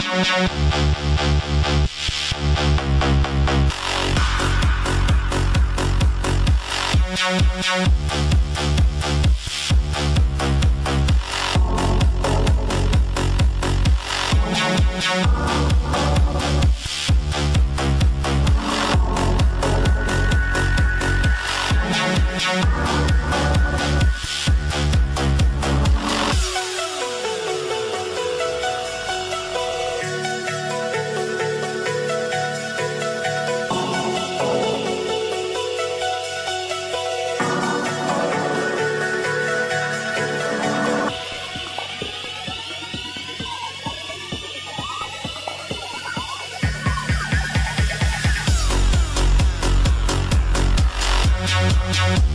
Thank Bye.